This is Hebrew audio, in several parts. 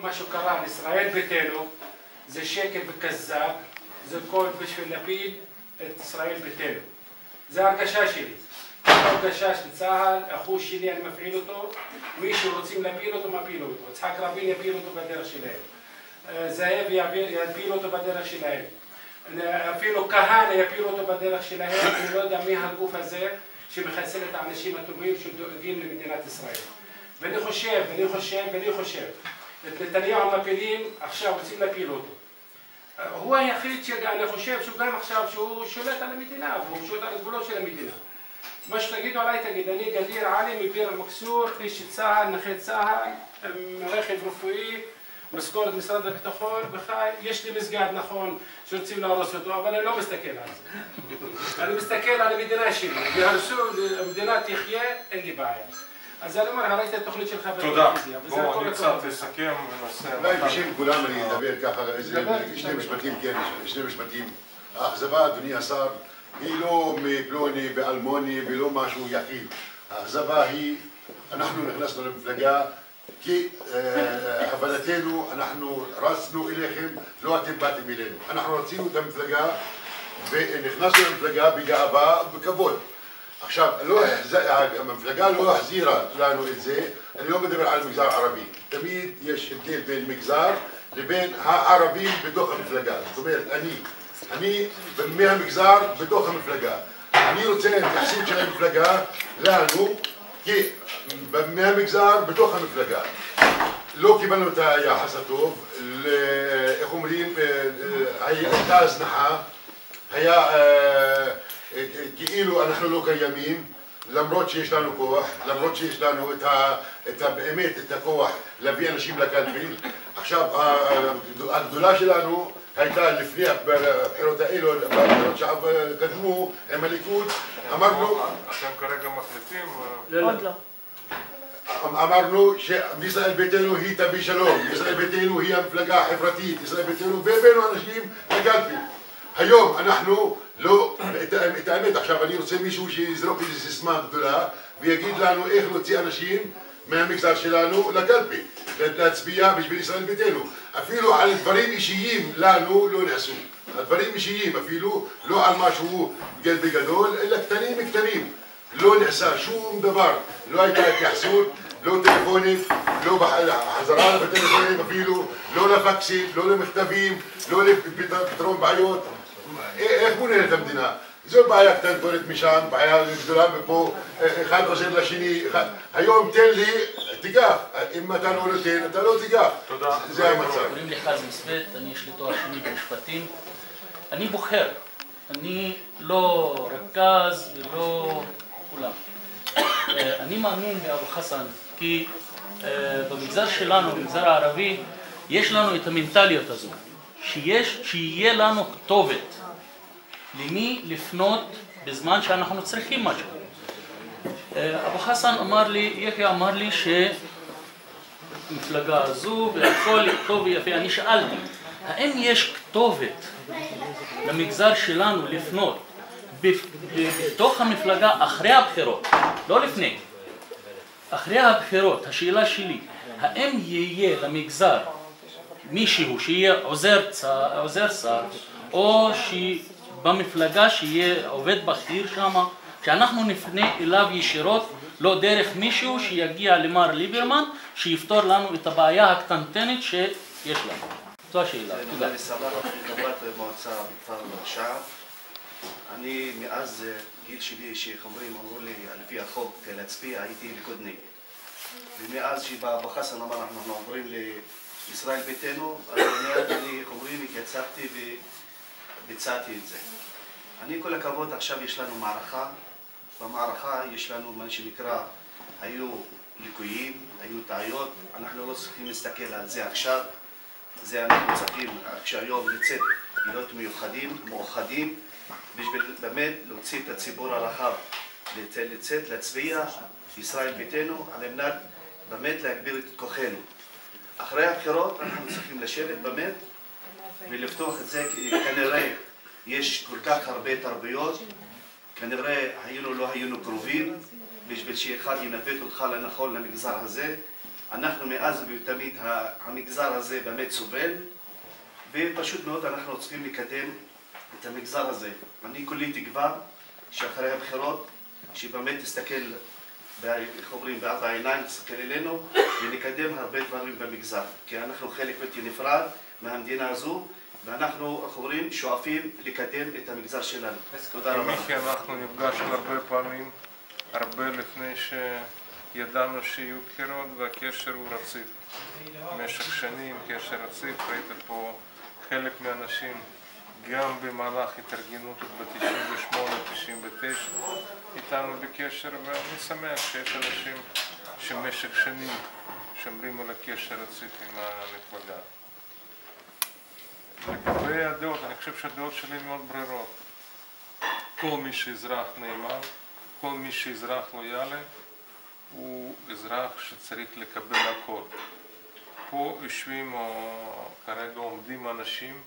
מה שקרה לישראל ביתנו זה שקר וכזב, זה קוד בשביל להפיל את ישראל ביתנו. זה הרגשה שלי. הרגשה של צה"ל, אחוז שלי אני מפעיל אותו, מי שרוצים להפיל אותו מפיל אותו. יצחק רבין יפיל אותו בדרך שלהם. אה, זאב יפיל אותו בדרך שלהם. אפילו כהנא יפיל אותו בדרך שלהם, אני לא יודע מי הגוף הזה שמחסל את האנשים הטובים שדואגים למדינת ישראל. ואני חושב, ואני חושב, ואני חושב, את נתניהו מפילים, עכשיו רוצים להפיל אותו. הוא היחיד שאני חושב שהוא גם עכשיו, שהוא שולט על המדינה, והוא שולט על הגבולות של המדינה. מה שתגידו עליי תגיד, אני גדיר עלי מביר אל-מכסור, איש צה"ל, נכה צה"ל, רכב רפואי, משכורת משרד הביטחון, וחי, יש לי מסגד נכון שרוצים להרוס אותו, אבל אני לא מסתכל על זה. אני מסתכל על המדינה שלי, והרסו, המדינה תחיה, אין לי בעיה. אז אני אומר, ראיתי את התוכנית שלך בטלוויזיה. תודה. בואו אני קצת אסכם ונעשה... אולי בשם כולם אני אדבר ככה, שני משפטים, כן, שני משפטים. האכזבה, אדוני השר, היא לא מפלוני ואלמוני ולא משהו יחיד. האכזבה היא, אנחנו נכנסנו למפלגה כי אה, הבנתנו, אנחנו רצנו אליכם, לא אתם באתם אלינו. אנחנו רצינו את המפלגה ונכנסנו למפלגה בגאווה ובכבוד. עכשיו, לא, המפלגה לא החזירה לנו את זה, אני לא מדבר על מגזר ערבי. תמיד יש הבדל בין מגזר לבין הערבים בתוך המפלגה. זאת אומרת, אני, אני מהמגזר בתוך המפלגה. אני רוצה התייחסות של המפלגה לנו מהמגזר בתוך המפלגה. לא קיבלנו את היחס הטוב, איך אומרים, אה, אה, הייתה הזנחה, היה אה, כאילו אנחנו לא קיימים, למרות שיש לנו כוח, למרות שיש לנו את, ה, את ה, באמת את הכוח להביא אנשים לקלפי. עכשיו, הגדולה שלנו הייתה לפני הבחירות האלו, בבחירות שקדמו עם הליכוד, אמרנו... אתם כרגע מחליטים? עוד לא. אמרנו שישראל ביתנו היא תביא שלום, ישראל ביתנו היא המפלגה החברתית, ישראל ביתנו והבאנו אנשים לקלפי. היום אנחנו לא, את, האמת עכשיו אני רוצה מישהו שיזרוק איזו סיסמה גדולה ויגיד לנו איך להוציא אנשים מהמגזר שלנו לקלפי, להצביע בשביל ישראל ביתנו. אפילו על דברים אישיים לנו לא נעשו. הדברים אישיים אפילו, לא על משהו בגדול, אלא קטנים קטנים. לא נעשה שום דבר, לא הייתה התייחסות, לא טלפונית, לא בחזרה בטלפונים אפילו, לא לפקסים, לא למכתבים, לא לפתרון בעיות. איך מונהל את המדינה? זו בעיה קטנטונת משם, בעיה גדולה מפה, אחד עוזר לשני, היום תן לי, תיקח, אם אתה לא נותן, אתה לא תיקח. תודה. זה המצב. קוראים לי חזי סווט, אני יש לי תואר שני במשפטים. אני בוחר, אני לא רכז ולא כולם. אה, אני מאמין באבו חסן, כי אה, במגזר שלנו, במגזר הערבי, יש לנו את המנטליות הזו, שיש, שיהיה לנו כתובת למי לפנות בזמן שאנחנו צריכים משהו. אה, אבו חסן אמר לי, יחיא אמר לי שמפלגה הזו והכל טוב ויפה. אני שאלתי, האם יש כתובת למגזר שלנו לפנות בתוך המפלגה אחרי הבחירות, לא לפני, אחרי הבחירות, השאלה שלי, האם יהיה למגזר מישהו שיהיה עוזר, שר או שבמפלגה שיהיה עובד בכיר שם, שאנחנו נפנה אליו ישירות, לא דרך מישהו שיגיע למר ליברמן, שיפתור לנו את הבעיה הקטנטנת שיש לנו. זו השאלה. תודה. אני מאז גיל שלי, שחברים אמרו לי לפי החוק להצביע, הייתי ליכוד נגד. ומאז שבא חסן אמר אנחנו עוברים לישראל ביתנו, אז אני, איך אומרים, התייצבתי וביצעתי את זה. אני כל הכבוד, עכשיו יש לנו מערכה, במערכה יש לנו מה שנקרא, היו ליקויים, היו טעויות, אנחנו לא צריכים להסתכל על זה עכשיו, זה אנחנו צריכים כשהיום לצאת להיות מיוחדים, מאוחדים בשביל באמת להוציא את הציבור הרחב, לצאת, להצביע ישראל ביתנו, על מנת באמת להגביר את כוחנו. אחרי הבחירות אנחנו צריכים לשבת באמת ולפתוח את זה, כנראה יש כל כך הרבה תרבויות, כנראה היינו לא היינו קרובים בשביל שאחד ינווט אותך לנכון למגזר הזה, אנחנו מאז ותמיד המגזר הזה באמת סובל, ופשוט מאוד אנחנו צריכים לקדם את המגזר הזה. אני כולי תקווה שאחרי הבחירות, שבאמת תסתכל, איך אומרים, בארבע העיניים, תסתכל אלינו, ונקדם הרבה דברים במגזר. כי אנחנו חלק בלתי נפרד מהמדינה הזו, ואנחנו, איך אומרים, שואפים לקדם את המגזר שלנו. תודה רבה. מיקי אנחנו נפגשנו הרבה פעמים, הרבה לפני שידענו שיהיו בחירות, והקשר הוא רציף. במשך שנים קשר רציף, ראיתם פה חלק מהאנשים גם במהלך התארגנות ב-98-99 איתנו בקשר, ואני שמח שיש אנשים שבמשך שנים שומרים על הקשר רציף עם המפלגה. לגבי הדעות, אני חושב שהדעות שלי מאוד ברורות. כל מי שאזרח נאמן, כל מי שאזרח לויאלי, הוא אזרח שצריך לקבל הכל. פה יושבים או כרגע עומדים אנשים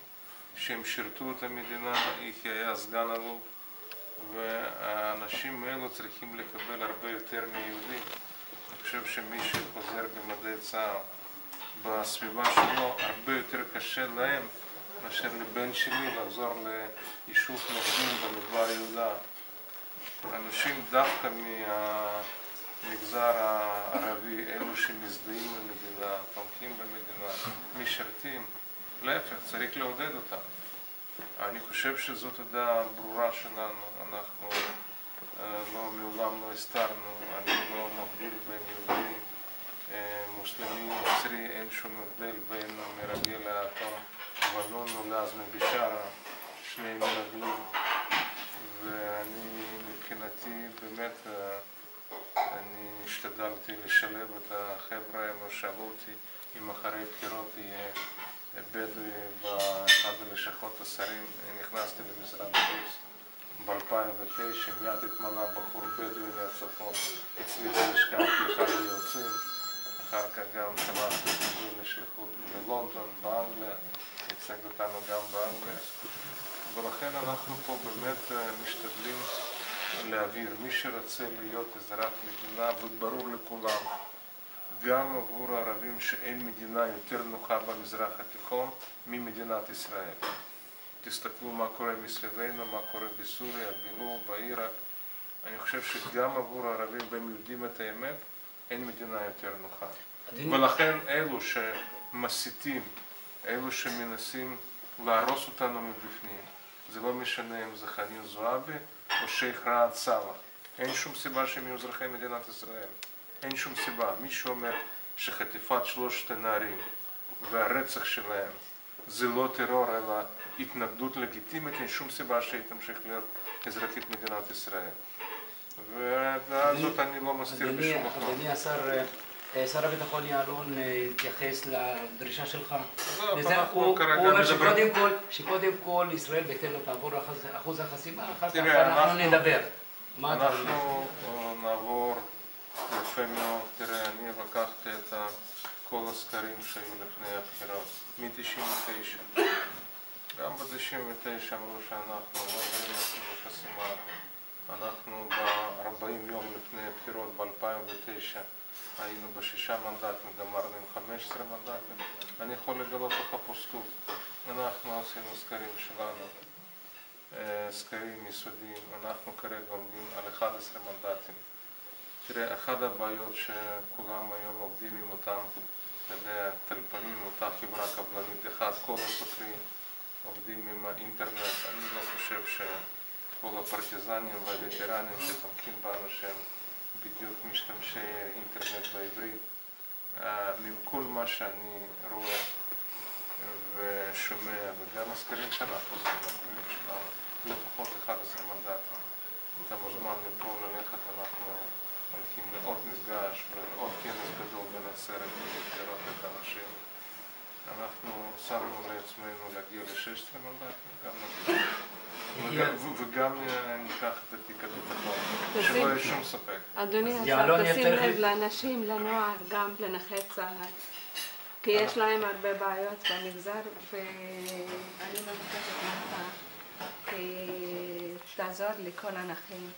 שהם שירתו את המדינה, יחיא היה סגן אלוף, והאנשים האלו צריכים לקבל הרבה יותר מיהודים. אני חושב שמי שחוזר במדי צה"ל בסביבה שלו, הרבה יותר קשה להם מאשר לבן שלי לחזור ליישוב נוקדים במדבר יהודה. אנשים דווקא מהמגזר הערבי, אלו שמזדהים עם המדינה, תומכים במדינה, משרתים, להפך, צריך לעודד אותם. אני חושב שזאת הדעה הברורה שלנו, אנחנו אה, לא, מעולם לא הסתרנו, אני לא מבדיל בין יהודי, אה, מוסלמי, נוצרי, אין שום הבדל בין מרגל האטום ולון ולעזמי בשארה, שני מרגלים, ואני מבחינתי באמת, אה, אני השתדלתי לשלב את החבר'ה האלו, שאלו אותי אם אחרי בחירות יהיה בדואי באחד הלשכות השרים, נכנסתי למשרד החוץ ב-2009, מיד התמנה בחור בדואי מהצפון אצלי בלשכה כאחד היועצים, אחר כך גם שלחתי לשליחות ללונדון, באנגליה, ייצג אותנו גם באנגליה, ולכן אנחנו פה באמת אה, משתדלים להעביר, מי שרוצה להיות אזרח מדינה, וברור לכולם, גם עבור הערבים שאין מדינה יותר נוחה במזרח התיכון ממדינת ישראל. תסתכלו מה קורה מסביבנו, מה קורה בסוריה, בלוב, בעיראק. אני חושב שגם עבור הערבים, והם יודעים את האמת, אין מדינה יותר נוחה. ולכן אלו שמסיתים, אלו שמנסים להרוס אותנו מבפנים, זה לא משנה אם זה חנין זועבי או שייח' ראאד סאלח. אין שום סיבה שהם יהיו אזרחי מדינת ישראל. אין שום סיבה. מי שאומר שחטיפת שלושת הנערים והרצח שלהם זה לא טרור אלא התנגדות לגיטימית, אין שום סיבה שהיא תמשיך להיות אזרחית מדינת ישראל. הזאת אני לא מסתיר בשום מקום. אדוני השר, אה, שר הביטחון יעלון אה, התייחס לדרישה שלך. לא, הוא אומר שקודם כל, שקודם כל ישראל ביתנו תעבור אחוז- אחוז החסימה, אחר כך אנחנו נדבר. אנחנו אה, נעבור יפה מאוד, תראה, אני לקחתי את כל הסקרים שהיו לפני הבחירות, מ-99. גם ב-99 אמרו שאנחנו לא עוברים לסיבוב חסימה. אנחנו ב-40 יום לפני הבחירות ב-2009 היינו בשישה מנדטים, גמרנו עם 15 מנדטים. אני יכול לגלות לך פה סטוף. אנחנו עשינו סקרים שלנו. אה, סקרים יסודיים, אנחנו כרגע עומדים על 11 מנדטים. תראה, אחת הבעיות שכולם היום עובדים עם אותם, אתה יודע, טלפנים, אותה חברה קבלנית, אחד, כל הסופרים עובדים עם האינטרנט. אני לא חושב שכל הפרטיזנים והווטרנים שתומכים בנו שהם בדיוק משתמשי אינטרנט בעברית. אה, מכל מה שאני רואה ושומע, וגם הסקרים שאנחנו עושים, הקוראים שלנו, לפחות 11 מנדטים. אתה מוזמן מפה ללכת, אנחנו הולכים לעוד מפגש ולעוד כנס גדול בנצרת כדי לראות את האנשים. אנחנו שמנו לעצמנו להגיע ל-16 מנדטים, גם. וגם- אה, ניקח את התיק הביטחון, שלא יהיה שום ספק. אדוני אז השר, יעלון תשים יהיה צריך- לב לאנשים, לנוער, גם לנכי צה"ל, כי יש להם הרבה בעיות במגזר, ואני מבקשת ממך, כי תעזור לכל הנכים,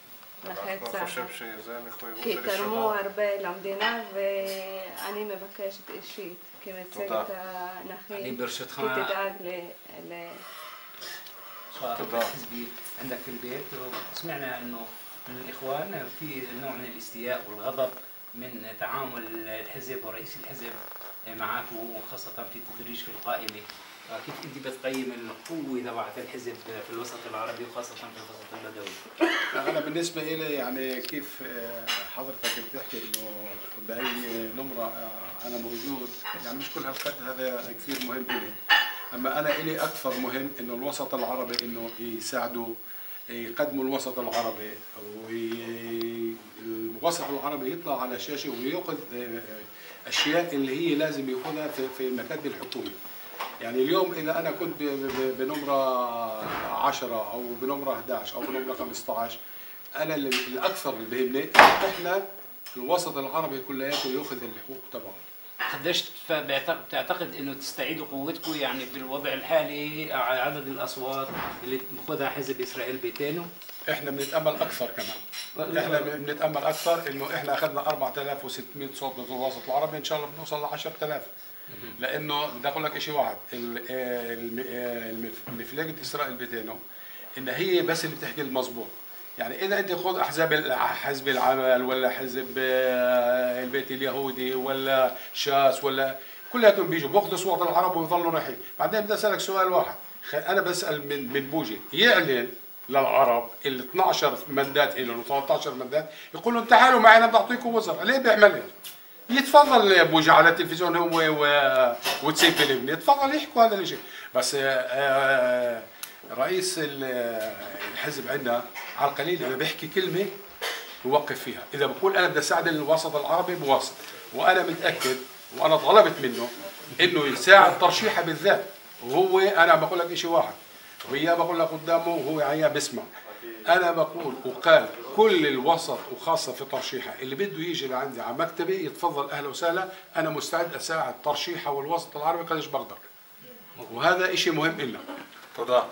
נכי אנחנו צה"ל. חושב שזה המחויבות כי תרמו הראשונה. הרבה למדינה ואני מבקשת אישית כמייצגת תודה. אני הנכים ברשותך שתדאג ל- ל... تفضل. حزبي عندك في البيت وسمعنا انه من الإخوان في نوع من الاستياء والغضب من تعامل الحزب ورئيس الحزب معك وخاصة في التدريج في القائمة. كيف أنت بتقيم القوة تبعت الحزب في الوسط العربي وخاصة في الوسط البدوي؟ أنا بالنسبة لي يعني كيف آه، حضرتك بتحكي إنه بأي نمرة آه، أنا موجود؟ يعني مش كل هالقد هذا كثير مهم لي أما أنا إلي أكثر مهم إنه الوسط العربي إنه يساعدوا يقدموا الوسط العربي والوسط العربي يطلع على الشاشه ويأخذ آه، أشياء اللي هي لازم يأخذها في المكاتب الحكومي يعني اليوم إذا أنا كنت بنمرة 10 أو بنمرة 11 أو بنمرة 15 أنا الأكثر اللي بيهمني إحنا الوسط العربي كلياته يأخذ الحقوق تبعه. قديش بتعتقد إنه تستعيدوا قوتكم يعني في الوضع الحالي عدد الأصوات اللي بياخذها حزب إسرائيل بيتينو؟ إحنا بنتامل أكثر كمان. إحنا بنتامل أكثر إنه إحنا أخذنا 4600 صوت من الوسط العربي إن شاء الله بنوصل ل 10000 لأنه بدي أقول لك شيء واحد مفلقه إسرائيل بيتينو إن هي بس اللي بتحكي المضبوط يعني إذا أنت خذ احزاب حزب العمل ولا حزب آه، البيت اليهودي ولا شاس ولا كلياتهم بيجوا بياخذوا اصوات العرب ويظلوا رايحين بعدين بدي أسألك سؤال واحد. أنا بسأل من من بوجي. يعلن للعرب ال 12 مندات لهم 13 مندات يقول لهم تعالوا معنا بنعطيكم وزراء ليه بيعمل هيك؟ يتفضل بوجي على التلفزيون هو و... وتسيف الابن يتفضل يحكوا هذا الشيء بس آه، آه، رئيس ال- الحزب عندنا على القليل لما بيحكي كلمة بوقف فيها. إذا بقول أنا بدي أساعد الوسط العربي بواسط وأنا متأكد وأنا طلبت منه إنه يساعد ترشيحه بالذات وهو أنا بقول لك شيء واحد وياه بقول لك قدامه وهو عياه بسمع. أنا بقول وقال كل الوسط وخاصة في ترشيحه اللي بده يجي لعندي على مكتبي يتفضل أهلا وسهلا أنا مستعد أساعد ترشيحه والوسط العربي قديش بقدر. وهذا شيء مهم لنا تفضل.